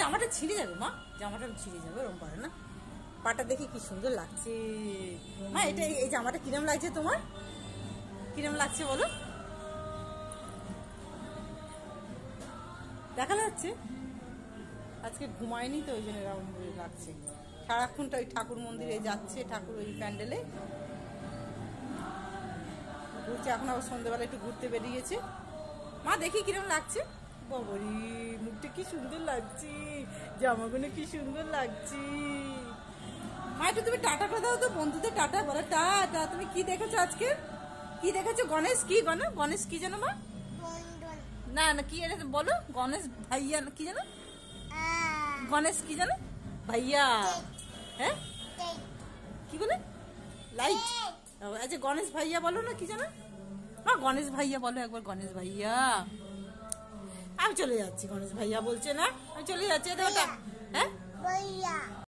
জামাটা ছিঁড়ে যাবে, মা। জামাটা ছিঁড়ে যাবে ওরকম পারে না? পাটা দেখি কি সুন্দর লাগছে। মা, এটা এই জামাটা কিরম লাগছে তোমার? কিরম লাগছে বলো? দেখা যাচ্ছে। আজকে ঘুমায়নি তো, ওই জন্য এরকম লাগছে। সারাক্ষণটা ওই ঠাকুর মন্দিরে যাচ্ছে, ঠাকুর ওই প্যান্ডেলে। ঘুরছে, এখন আবার সন্ধ্যেবেলা একটু ঘুরতে বেরিয়েছে। মা, দেখি কিরম লাগছে। বাবারি মুখটা কি সুন্দর লাগছে জামাগুলো কি সুন্দর লাগছে। মা একটু তুমি টাটা করে দাও তো বন্ধুদের টাটা বলো টাটা। তুমি কি দেখেছ আজকে? কি দেখেছ? গণেশ কি গণ? গণেশ কি জানো মা? না না কি এটা বলো? গণেশ ভাইয়া কি জানো গণেশ কি জানো ভাইয়া। হ্যাঁ? কি বলে? লাইট। আচ্ছা গণেশ ভাইয়া বলো না কি জানো মা গণেশ ভাইয়া বলো একবার গণেশ ভাইয়া। আমি চলে যাচ্ছি গণেশ ভাইয়া বলছে না? আমি চলে যাচ্ছি হ্যাঁ.